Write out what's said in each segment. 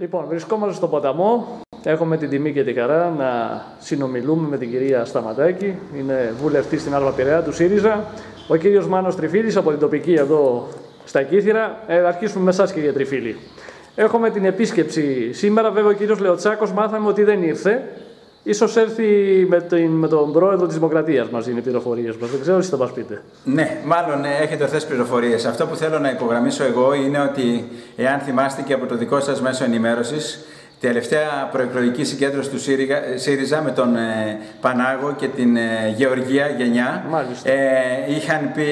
Λοιπόν, βρισκόμαστε στον ποταμό. Έχουμε την τιμή και την χαρά να συνομιλούμε με την κυρία Σταματάκη. Είναι βουλευτής στην Άλβα Πειραιά του ΣΥΡΙΖΑ. Ο κύριος Μάνος Τριφίλης από την τοπική εδώ στα Κύθυρα. Ε, αρχίσουμε με εσάς κύριε Τριφίλη. Έχουμε την επίσκεψη σήμερα. Βέβαια ο κύριος Λεωτσάκος μάθαμε ότι δεν ήρθε. Ίσως έρθει με, την, με τον πρόεδρο της Δημοκρατίας μαζί είναι οι πληροφορίες μας. Δεν ξέρω τι θα μας πείτε. Ναι, μάλλον ε, έχετε ορθές πληροφορίες. Αυτό που θέλω να υπογραμμίσω εγώ είναι ότι εάν θυμάστε και από το δικό σας μέσο ενημέρωσης, τελευταία προεκλογική συγκέντρωση του ΣΥΡΙΖΑ με τον ε, Πανάγο και την ε, Γεωργία Γενιά. Μάλιστα. Ε, είχαν πει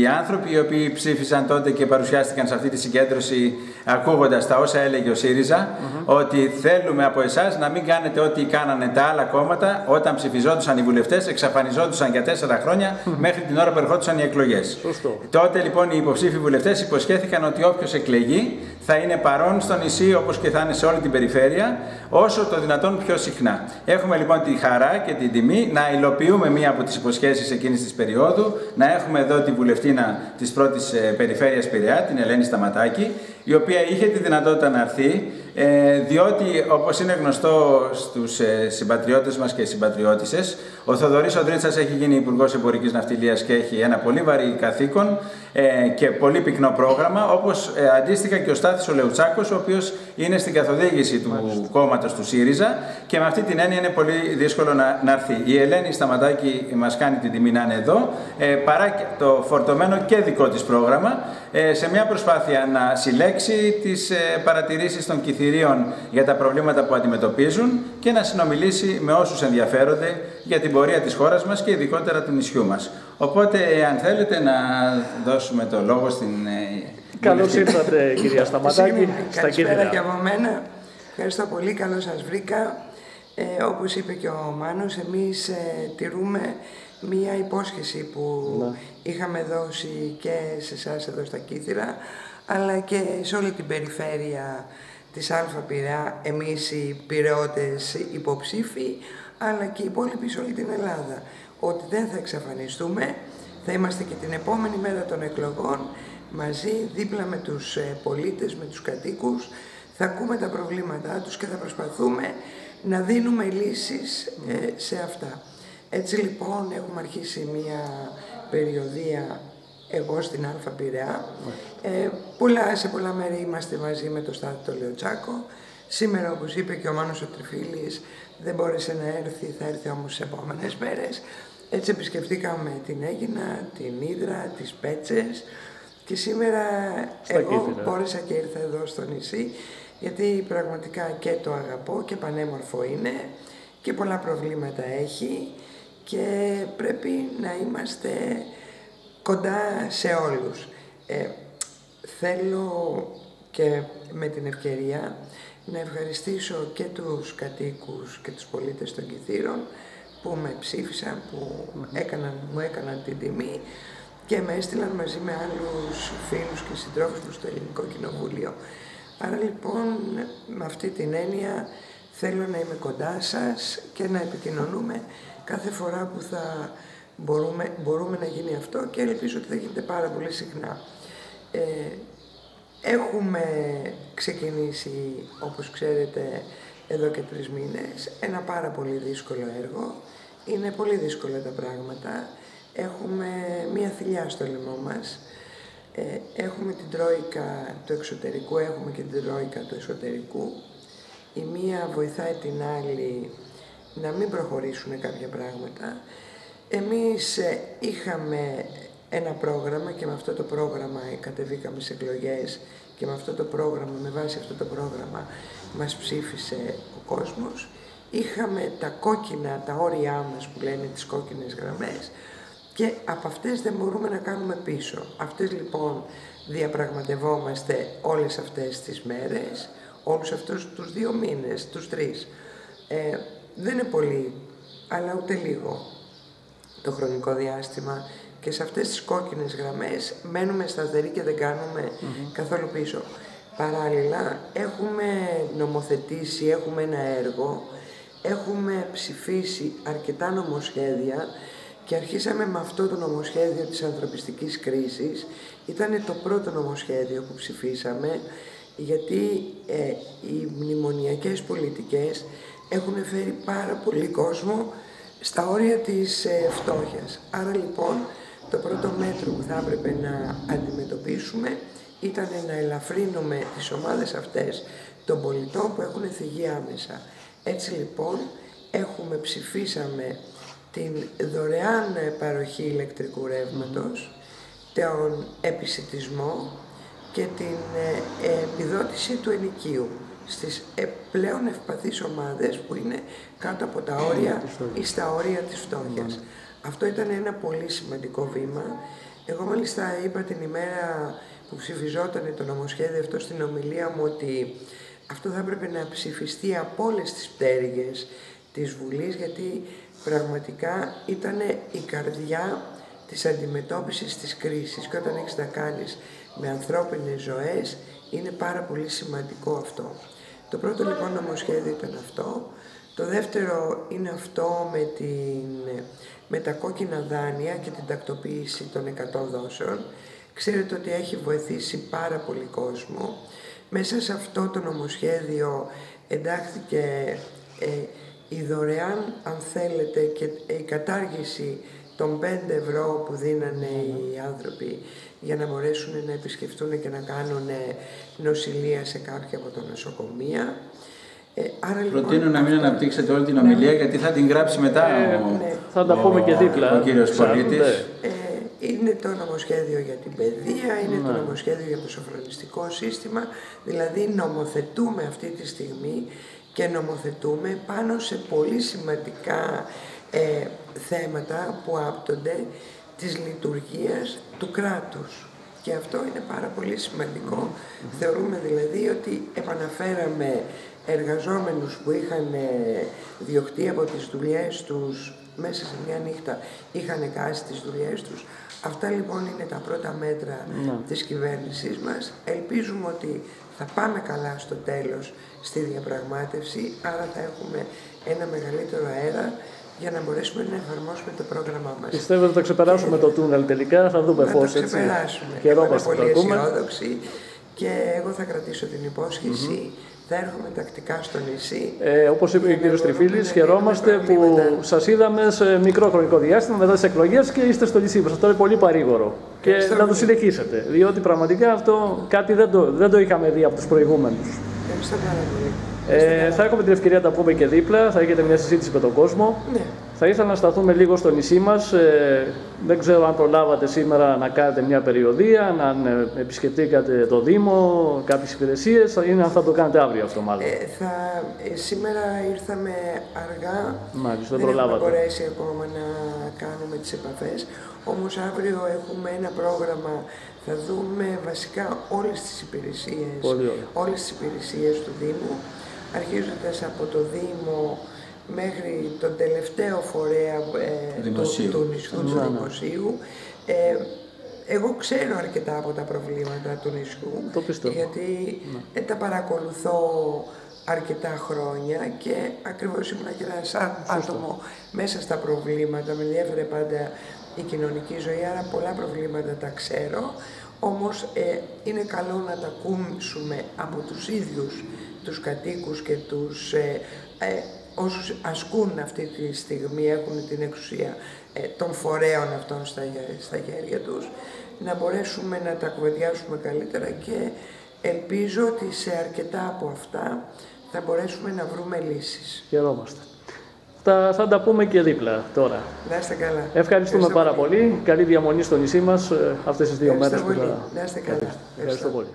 οι άνθρωποι οι οποίοι ψήφισαν τότε και παρουσιάστηκαν σε αυτή τη συγκέντρωση ακούγοντας τα όσα έλεγε ο ΣΥΡΙΖΑ ότι θέλουμε από εσάς να μην κάνετε ό,τι κάνανε τα άλλα κόμματα όταν ψηφιζόντουσαν οι βουλευτές, εξαφανιζόντουσαν για τέσσερα χρόνια μέχρι την ώρα που ερχόντουσαν οι εκλογές. Σωστό. Τότε λοιπόν οι υποψήφοι βουλευτές υποσχέθηκαν ότι όποιος εκλεγεί θα είναι παρόν στο νησί όπως και θα είναι σε όλη την περιφέρεια όσο το δυνατόν πιο συχνά. Έχουμε λοιπόν τη χαρά και την τιμή να υλοποιούμε μία από τις υποσχέσεις εκείνης της περίοδου, να έχουμε εδώ τη βουλευτήνα της πρώτης ε, περιφέρειας Πειραιά, την Ελένη Σταματάκη, η οποία είχε τη δυνατότητα να έρθει, ε, διότι όπως είναι γνωστό στους ε, συμπατριώτες μας και συμπατριώτησες, ο Θοδωρής Οδρίτσας έχει γίνει υπουργός Εμπορικής Ναυτιλίας και έχει ένα πολύ βαρύ καθήκον ε, και πολύ πυκνό πρόγραμμα, όπως αντίστοιχα και ο Στάθης ο Λεουτσάκος, ο οποίος είναι στην καθοδήγηση του Μάλιστα. κόμματος του ΣΥΡΙΖΑ και με αυτή την έννοια είναι πολύ δύσκολο να, να έρθει. Η Ελένη Σταματάκη μας κάνει την τιμή να είναι εδώ, παρά το φορτωμένο και δικό της πρόγραμμα, σε μια προσπάθεια να συλλέξει τις παρατηρήσεις των κυθυρίων για τα προβλήματα που αντιμετωπίζουν και να συνομιλήσει με όσους ενδιαφέρονται για την πορεία της χώρας μας και ειδικότερα του νησιού μας. Οπότε, αν θέλετε να δώσουμε το λόγο στην... Ε, Καλώς ήρθατε κυρία Σταματάκη στα Καλησπέρα και από μένα. Ευχαριστώ πολύ, καλώς σας βρήκα. Ε, όπως είπε και ο Μάνος, εμείς ε, τηρούμε μία υπόσχεση που ναι. είχαμε δώσει και σε εσάς εδώ στα Κύθυρα, αλλά και σε όλη την περιφέρεια της Αλφα Πειραιά, εμείς οι πειραιώτες υποψήφοι, αλλά και οι υπόλοιποι σε όλη την Ελλάδα. Ότι δεν θα εξαφανιστούμε, θα είμαστε και την επόμενη μέρα των εκλογών μαζί, δίπλα με τους ε, πολίτες, με τους κατοίκους, θα ακούμε τα προβλήματά τους και θα προσπαθούμε να δίνουμε λύσεις ε, σε αυτά. Έτσι λοιπόν έχουμε αρχίσει μια περιοδία εγώ στην Αλφα Πειραιά. Ε, πολλά, σε πολλά μέρη είμαστε μαζί με το Στάθη Λεωτσάκο. Σήμερα, όπως είπε και ο Μάνος ο Τριφίλης, δεν μπόρεσε να έρθει, θα έρθει όμως σε επόμενες μέρες. Έτσι επισκεφτήκαμε την Έγινα, την Ήδρα, τις Πέτσες και σήμερα Στα εγώ Κύθυρα. μπόρεσα και ήρθα εδώ στο νησί γιατί πραγματικά και το αγαπώ και πανέμορφο είναι και πολλά προβλήματα έχει και πρέπει να είμαστε κοντά σε όλους. Ε, θέλω και με την ευκαιρία να ευχαριστήσω και τους κατοίκους και τους πολίτες των Κιθήρων που με ψήφισαν, που έκαναν, μου έκαναν την τιμή και με έστειλαν μαζί με άλλους φίλους και συντρόφους μου στο Ελληνικό Κοινοβούλιο. Άρα λοιπόν με αυτή την έννοια θέλω να είμαι κοντά σας και να επικοινωνούμε κάθε φορά που θα μπορούμε, μπορούμε να γίνει αυτό και ελπίζω ότι θα γίνεται πάρα πολύ συχνά. Ε, έχουμε ξεκινήσει, όπως ξέρετε, εδώ και τρεις μήνες, ένα πάρα πολύ δύσκολο έργο. Είναι πολύ δύσκολα τα πράγματα. Έχουμε μία θηλιά στο λαιμό μας. Ε, έχουμε την τρόικα του εξωτερικού, έχουμε και την τρόικα του εσωτερικού. Η μία βοηθάει την άλλη να μην προχωρήσουν κάποια πράγματα. Εμείς ε, είχαμε ένα πρόγραμμα και με αυτό το πρόγραμμα κατεβήκαμε σε εκλογές και με αυτό το πρόγραμμα, με βάση αυτό το πρόγραμμα μας ψήφισε ο κόσμος. Είχαμε τα κόκκινα, τα όρια μας που λένε τις κόκκινες γραμμές και από αυτές δεν μπορούμε να κάνουμε πίσω. Αυτές λοιπόν διαπραγματευόμαστε όλες αυτές τις μέρες, όλους αυτούς τους δύο μήνες, τους τρεις. Ε, δεν είναι πολύ, αλλά ούτε λίγο το χρονικό διάστημα και σε αυτές τις κόκκινες γραμμές μένουμε σταθεροί και δεν κάνουμε καθόλου πίσω. Παράλληλα, έχουμε νομοθετήσει, έχουμε ένα έργο, έχουμε ψηφίσει αρκετά νομοσχέδια και αρχίσαμε με αυτό το νομοσχέδιο της ανθρωπιστικής κρίσης. Ήταν το πρώτο νομοσχέδιο που ψηφίσαμε γιατί ε, οι μνημονιακές πολιτικές έχουν φέρει πάρα πολύ κόσμο στα όρια της ε, φτώχειας. Άρα λοιπόν το πρώτο μέτρο που θα έπρεπε να αντιμετωπίσουμε ήταν να ελαφρύνουμε τις ομάδες αυτές των πολιτών που έχουν θυγεί άμεσα. Έτσι λοιπόν έχουμε ψηφίσαμε την δωρεάν παροχή ηλεκτρικού ρεύματος, τον επισητισμό και την ε, επιδότηση του ενοικίου στις ε, πλέον ευπαθείς ομάδες που είναι κάτω από τα όρια ή στα όρια της φτώχειας. Αυτό ήταν ένα πολύ σημαντικό βήμα. Εγώ μάλιστα είπα την ημέρα που ψηφιζόταν το νομοσχέδιο αυτό στην ομιλία μου ότι αυτό θα έπρεπε να ψηφιστεί από όλες τις πτέρυγες της Βουλής γιατί πραγματικά ήταν η καρδιά της αντιμετώπισης της κρίσης και όταν έχεις να κάνεις με ανθρώπινες ζωές είναι πάρα πολύ σημαντικό αυτό. Το πρώτο λοιπόν νομοσχέδιο ήταν αυτό. Το δεύτερο είναι αυτό με, την, με τα κόκκινα δάνεια και την τακτοποίηση των 100 δόσεων. Ξέρετε ότι έχει βοηθήσει πάρα πολύ κόσμο. Μέσα σε αυτό το νομοσχέδιο εντάχθηκε ε, η δωρεάν, αν θέλετε, και η κατάργηση των 5 ευρώ που δίνανε οι άνθρωποι για να μπορέσουν να επισκεφτούν και να κάνουν νοσηλεία σε κάποια από τα νοσοκομεία. Ε, άρα, λοιπόν, Προτείνω να μην αναπτύξετε όλη την ομιλία ναι. γιατί θα την γράψει μετά ε, ο, ναι. Θα τα πούμε και δίπλα. Ο κύριος Πολίτης. Ε, είναι το νομοσχέδιο για την παιδεία, είναι το νομοσχέδιο για το σοφρονιστικό σύστημα, δηλαδή νομοθετούμε αυτή τη στιγμή και νομοθετούμε πάνω σε πολύ σημαντικά ε, θέματα που άπτονται της λειτουργίας του κράτους. Και αυτό είναι πάρα πολύ σημαντικό. Θεωρούμε δηλαδή ότι επαναφέραμε εργαζόμενους που είχαν ε, διωχτεί από τις δουλειές τους μέσα σε μια νύχτα, είχαν κάσει τις δουλειές τους. Αυτά λοιπόν είναι τα πρώτα μέτρα ναι. της κυβέρνησής μας. Ελπίζουμε ότι θα πάμε καλά στο τέλος στη διαπραγμάτευση, άρα θα έχουμε ένα μεγαλύτερο αέρα για να μπορέσουμε να εφαρμόσουμε το πρόγραμμά μας. Πιστεύω ότι θα ξεπεράσουμε και... το τούνελ τελικά, θα δούμε πώς έτσι. Θα το ξεπεράσουμε. Χαιρόμαστε πολύ αισιόδοξοι και εγώ θα κρατήσω την υπόσχεση θα έρχομαι τακτικά στο νησί. Ε, Όπως είπε ο κ. Τριφίλη, χαιρόμαστε που σας είδαμε σε μικρό χρονικό διάστημα μετά τις εκλογές και είστε στο νησί μας. Αυτό είναι πολύ παρήγορο. Και να το συνεχίσετε. Διότι πραγματικά αυτό κάτι δεν το, δεν το είχαμε δει από τους προηγούμενους. Ευχαριστώ πάρα πολύ. Ε, θα έχουμε την ευκαιρία να τα πούμε και δίπλα, θα έχετε μια συζήτηση με τον κόσμο. Ναι. Θα ήθελα να σταθούμε λίγο στο νησί μας. Ε, δεν ξέρω αν προλάβατε σήμερα να κάνετε μια περιοδία, να ε, επισκεφτήκατε το Δήμο, κάποιες υπηρεσίες ή αν θα το κάνετε αύριο αυτό μάλλον. Ε, θα, ε, σήμερα ήρθαμε αργά, Μάλιστα, δεν, δεν προλάβατε. έχουμε μπορέσει ακόμα να κάνουμε τις επαφές. Όμως αύριο έχουμε ένα πρόγραμμα, θα δούμε βασικά όλες τις υπηρεσίες, όλες τις υπηρεσίες του Δήμου αρχίζοντας από το Δήμο μέχρι τον τελευταίο φορέα ε, του, του νησιού, του ναι, ναι. Δημοσίου. Ε, εγώ ξέρω αρκετά από τα προβλήματα του νησιού, γιατί ναι. ε, τα παρακολουθώ αρκετά χρόνια και ακριβώς ήμουν και ένας άτομο μέσα στα προβλήματα, με ενδιαφέρε πάντα η κοινωνική ζωή, άρα πολλά προβλήματα τα ξέρω, όμως ε, είναι καλό να τα ακούσουμε από τους ίδιους τους κατοίκους και τους ε, ε, όσους ασκούν αυτή τη στιγμή, έχουν την εξουσία ε, των φορέων αυτών στα, στα χέρια τους, να μπορέσουμε να τα κουβεντιάσουμε καλύτερα και ελπίζω ότι σε αρκετά από αυτά θα μπορέσουμε να βρούμε λύσεις. Χαιρόμαστε. Θα, θα τα πούμε και δίπλα τώρα. Να είστε καλά. Ευχαριστούμε πάρα πολύ. Καλή διαμονή στο νησί μας αυτές τις δύο μέρες. Πολύ. Να είστε καλά. Ευχαριστώ πολύ.